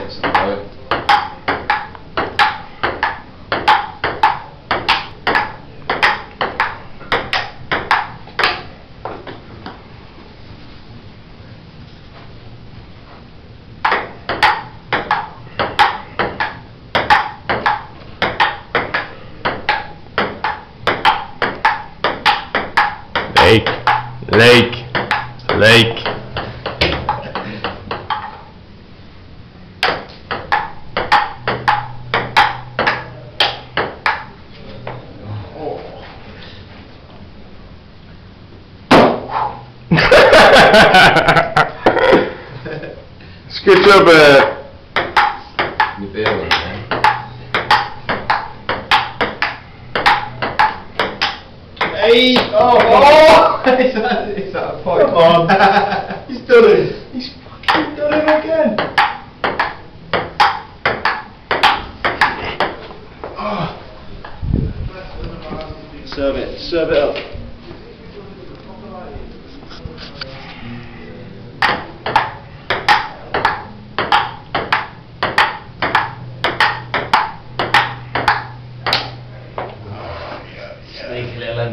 get some. Lake, lake, lake. Scooch up a. Uh, you feel it, man. Hey! Oh! Oh! oh. it's, at, it's at a point. Come on. He's done it. He's fucking done it again. Oh. Serve it. Serve it up. Cleveland